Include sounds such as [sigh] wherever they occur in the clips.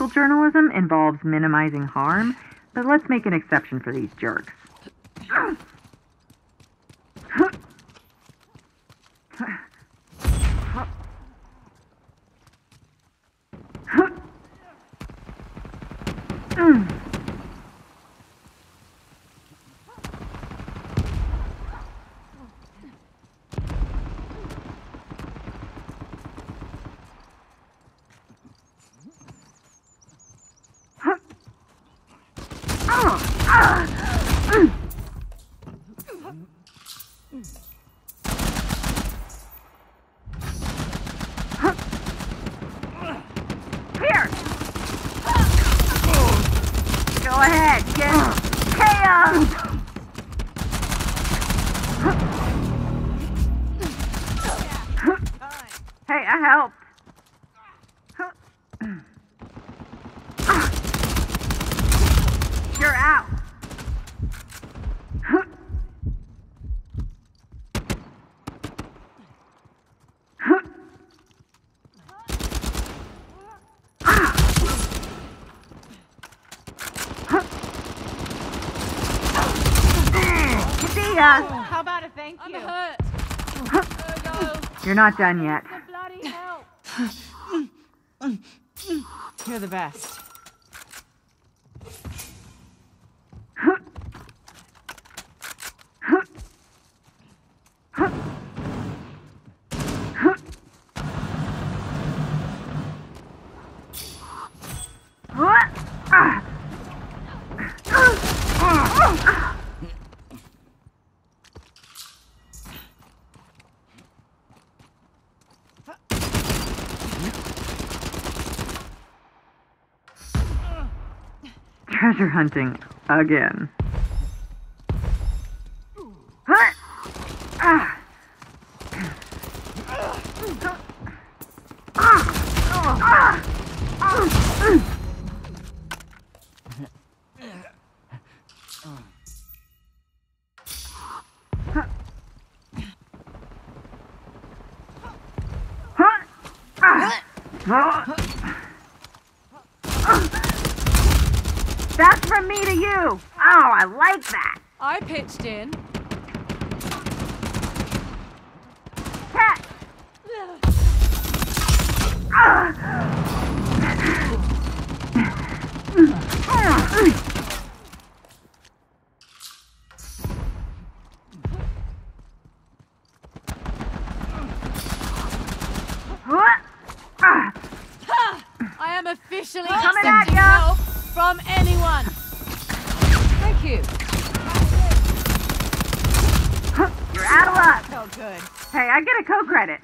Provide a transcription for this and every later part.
Ethical journalism involves minimizing harm, but let's make an exception for these jerks. Here! Go ahead, get chaos! Hey, I helped. You're out. How about a thank you? hurt. You're not done yet. You're the best. Ah. Ah. Ah. Treasure hunting again. I like that. I pitched in. Cat. I am officially Coming at accepting help from anyone. Thank you. You're out of luck. Felt good. Hey, I get a co-credit.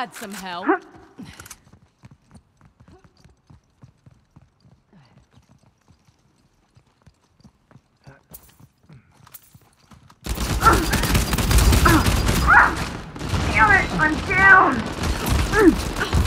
Had some help. Damn it! I'm down!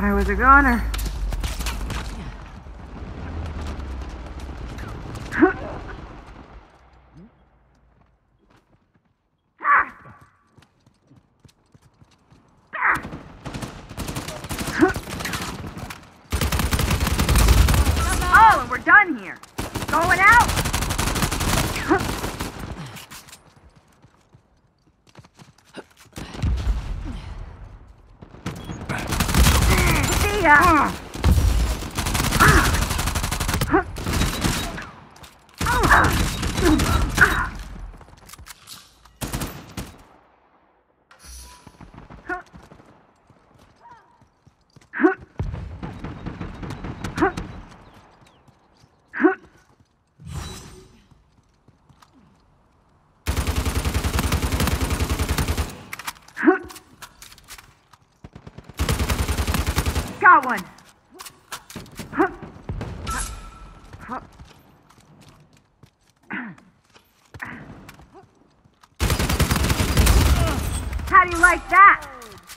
Thought I was a goner. [laughs] Oh, and we're done here. Going out. See ya. Got one. How do you like that?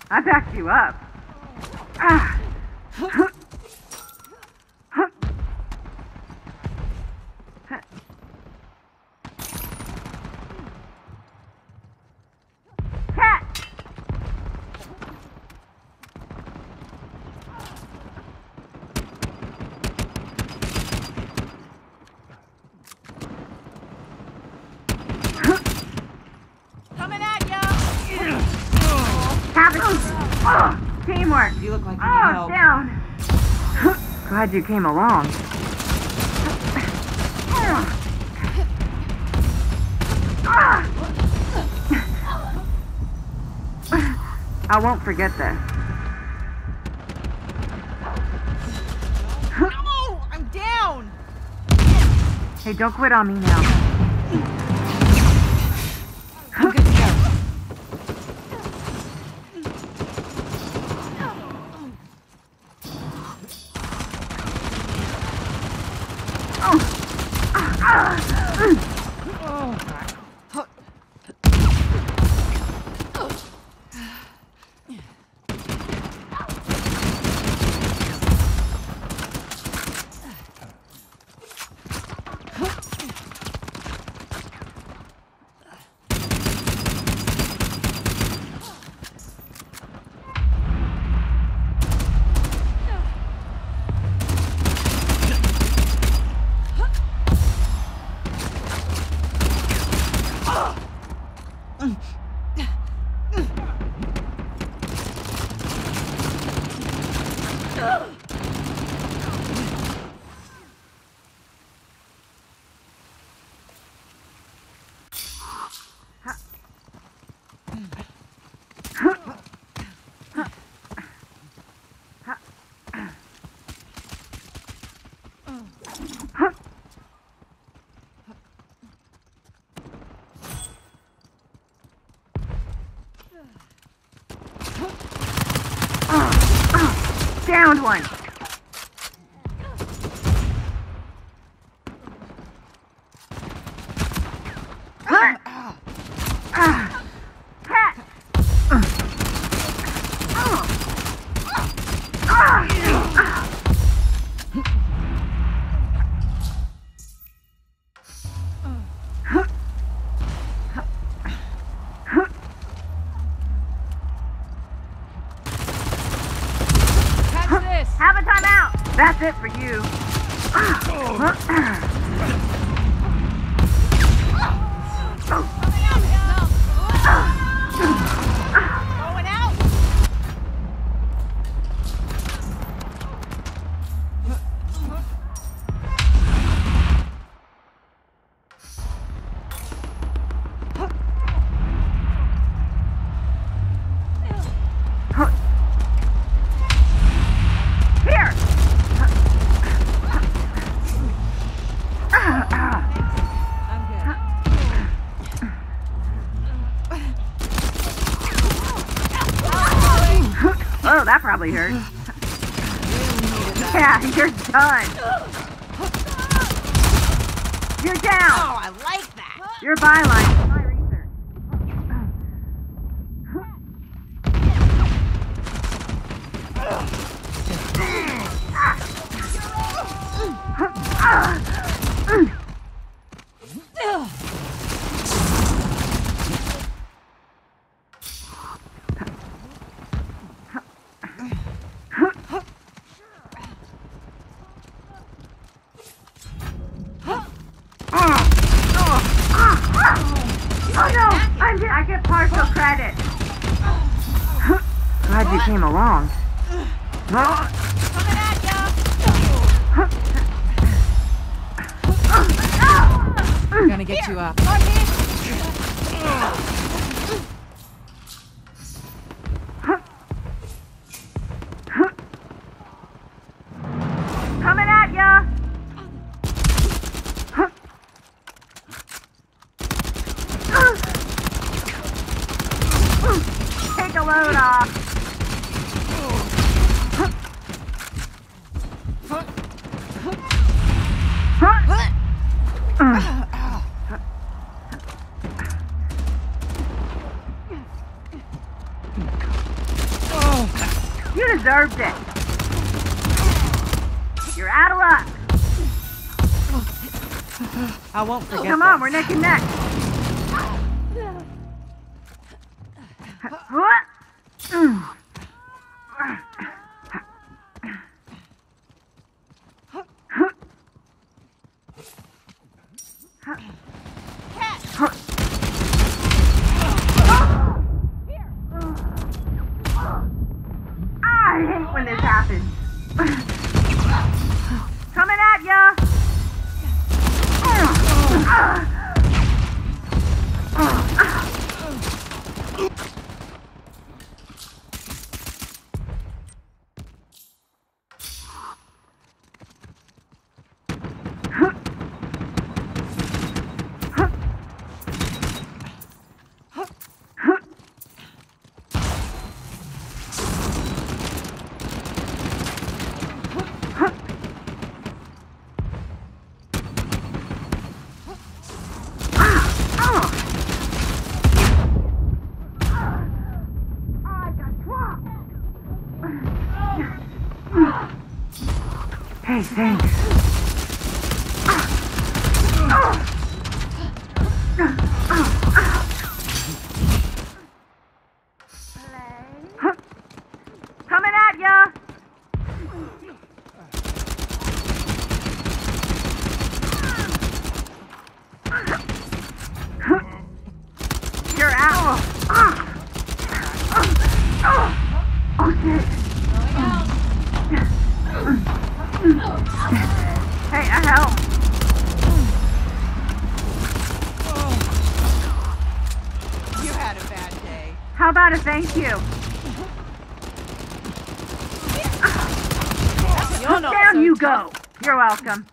I backed you up. Ah. Cat! Coming at ya! Have it. Oh, teamwork. You look like you Oh, need help. down. Glad you came along. I won't forget this. No! I'm down! Hey, don't quit on me now. I'm good to go. Downed one. That probably hurt. Yeah, you're done. You're down. Oh, I like that. Your byline is my research. Oh no! I'm, I get partial credit. [laughs] Glad you came along. Coming at ya. I'm gonna get you up. Take a load off. You deserved it. You're out of luck. I won't forget Come on, this. we're neck and neck. What? [laughs] Mm. Ah, I hate when this happens. Coming at ya! Hey, thanks. Coming at ya! You're out. Oh, shit. Hey, I help. You had a bad day. How about a thank you? Down you go. You're welcome.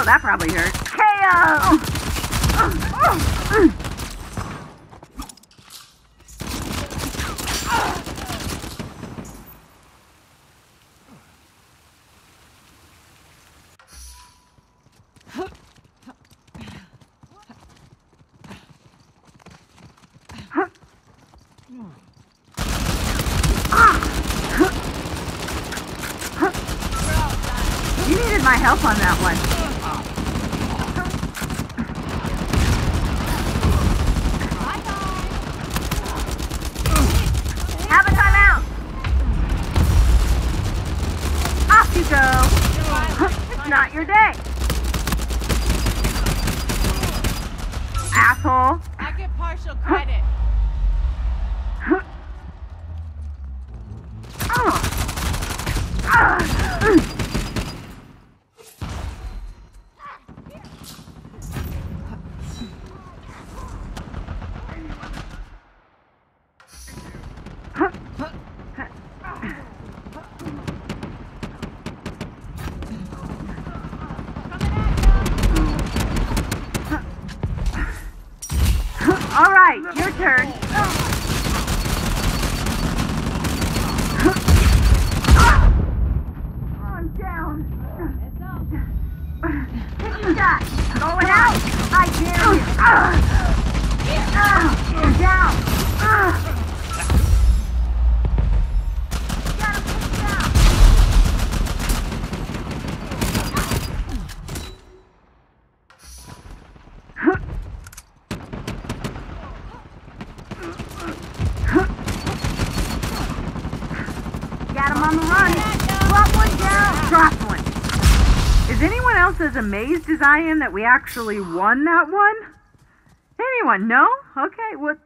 Oh, that probably hurt. KO! You needed my help on that one. your day. Asshole. I get partial credit. amazed as I am that we actually won that one? Anyone? No? Okay. What?